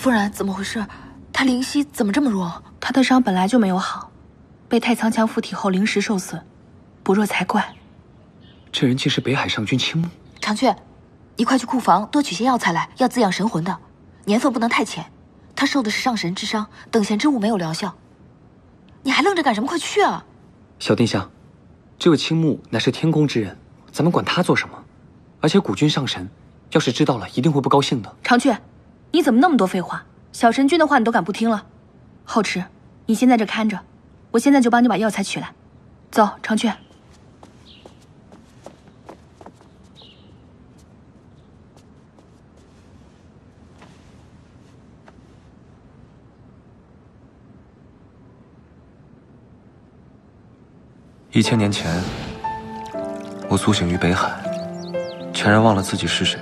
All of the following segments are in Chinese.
夫人，怎么回事？他灵犀怎么这么弱？他的伤本来就没有好，被太仓枪附体后灵石受损，不弱才怪。这人竟是北海上君青木。长雀，你快去库房多取些药材来，要滋养神魂的，年份不能太浅。他受的是上神之伤，等闲之物没有疗效。你还愣着干什么？快去啊！小殿下，这位青木乃是天宫之人，咱们管他做什么？而且古君上神，要是知道了，一定会不高兴的。长雀，你怎么那么多废话？小神君的话你都敢不听了？后池，你先在这看着，我现在就帮你把药材取来。走，长雀。一千年前，我苏醒于北海，全然忘了自己是谁，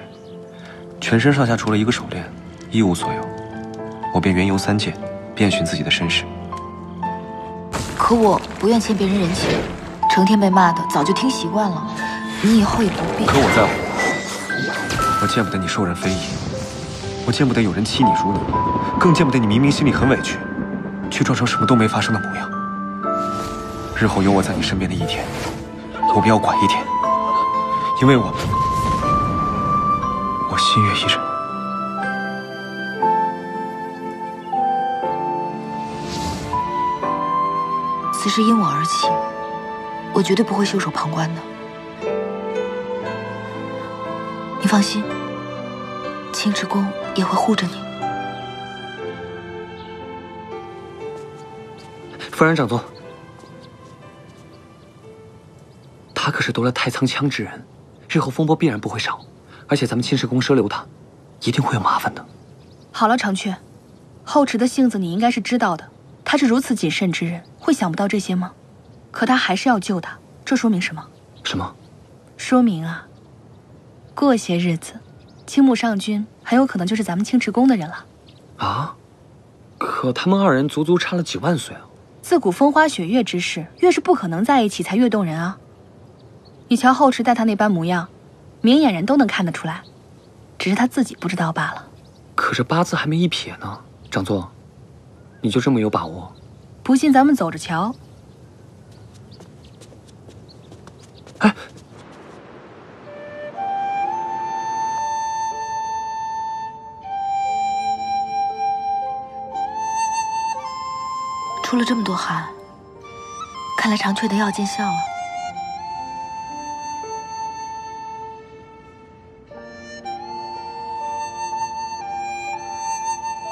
全身上下除了一个手链，一无所有。我便云游三界，遍寻自己的身世。可我不愿欠别人人情，成天被骂的早就听习惯了。你以后也不必。可我在乎，我见不得你受人非议，我见不得有人欺你辱你，更见不得你明明心里很委屈，却装成什么都没发生的模样。日后有我在你身边的一天，我便要管一天，因为我，我心悦一人。此事因我而起，我绝对不会袖手旁观的。你放心，青池宫也会护着你。夫人长坐。他可是夺了太仓枪之人，日后风波必然不会少，而且咱们青石宫收留他，一定会有麻烦的。好了，长雀，后池的性子你应该是知道的。他是如此谨慎之人，会想不到这些吗？可他还是要救他，这说明什么？什么？说明啊，过些日子，青木上君很有可能就是咱们青池宫的人了。啊？可他们二人足足差了几万岁啊！自古风花雪月之事，越是不可能在一起，才越动人啊。你瞧后池待他那般模样，明眼人都能看得出来，只是他自己不知道罢了。可这八字还没一撇呢，长座，你就这么有把握？不信咱们走着瞧。哎，出了这么多汗，看来长雀的药见效了。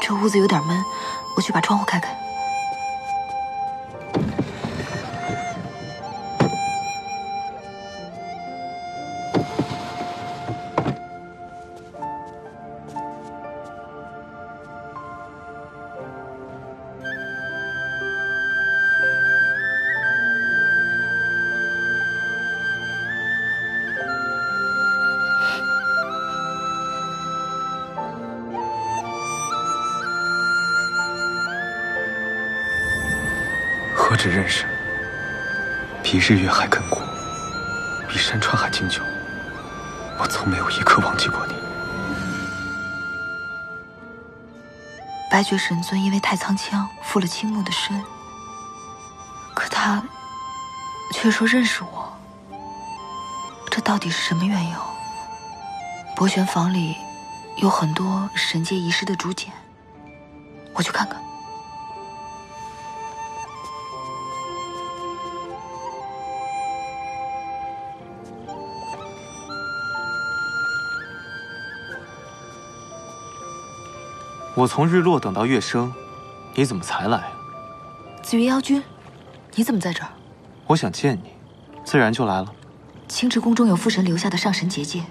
这屋子有点闷，我去把窗户开开。何止认识，比日月还亘古，比山川还经久。我从没有一刻忘记过你。白绝神尊因为太仓枪附了青木的身，可他却说认识我，这到底是什么缘由？博玄房里有很多神界遗失的竹简，我去看看。我从日落等到月升，你怎么才来？紫月妖君，你怎么在这儿？我想见你，自然就来了。青池宫中有父神留下的上神结界，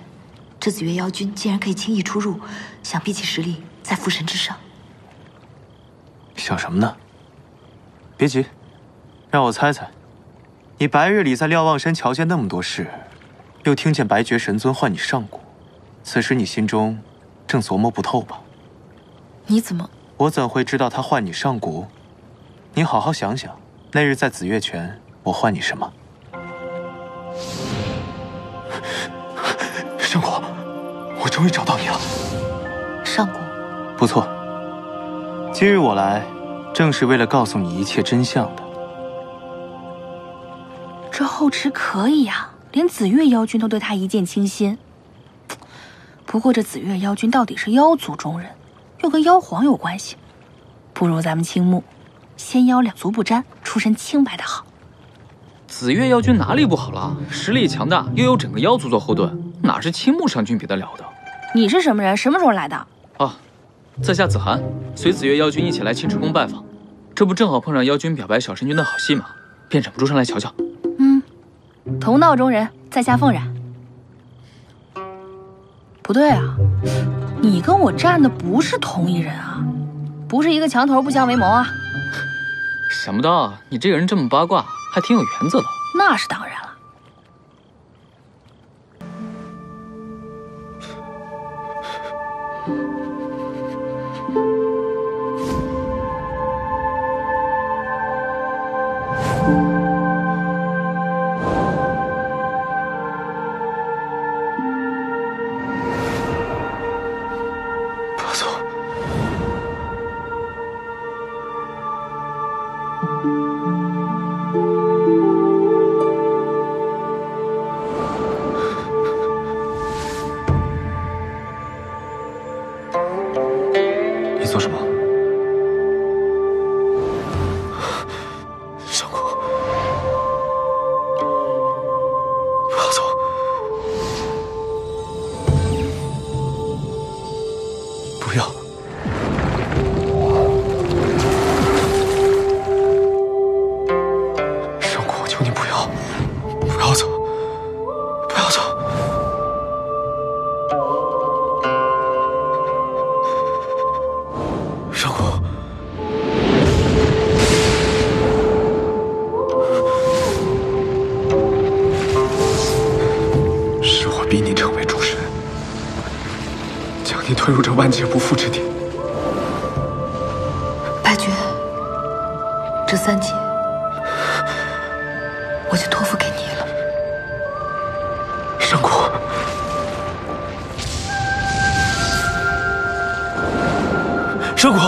这紫月妖君竟然可以轻易出入，想必其实力在父神之上。想什么呢？别急，让我猜猜，你白日里在瞭望山瞧见那么多事，又听见白绝神尊唤你上古，此时你心中正琢磨不透吧？你怎么？我怎会知道他唤你上古？你好好想想，那日在紫月泉，我唤你什么？上古，我终于找到你了。上古，不错，今日我来，正是为了告诉你一切真相的。这后池可以呀，连紫月妖君都对他一见倾心。不过这紫月妖君到底是妖族中人，又跟妖皇有关系，不如咱们青木，仙妖两族不沾，出身清白的好。紫月妖君哪里不好了？实力强大，又有整个妖族做后盾，哪是青木上君比得了的？你是什么人？什么时候来的？啊，在下子涵，随紫月妖君一起来青池宫拜访，这不正好碰上妖君表白小神君的好戏吗？便忍不住上来瞧瞧。嗯，同道中人，在下凤然。不对啊，你跟我站的不是同一人啊，不是一个墙头不相为谋啊。想不到你这个人这么八卦，还挺有原则的。那是当然了。你做什么？上官，不要走！不要！上官，是我逼你成为主神，将你推入这万劫不复之地。白绝，这三劫我就托付给你蛇骨。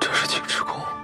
这是景之宫。